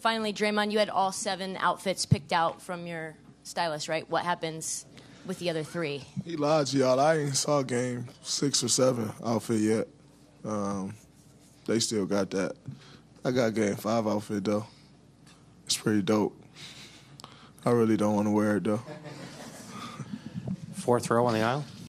finally, Draymond, you had all seven outfits picked out from your stylist, right? What happens with the other three? He lied y'all. I ain't saw game six or seven outfit yet. Um, they still got that. I got game five outfit though. It's pretty dope. I really don't want to wear it though. Fourth row on the aisle.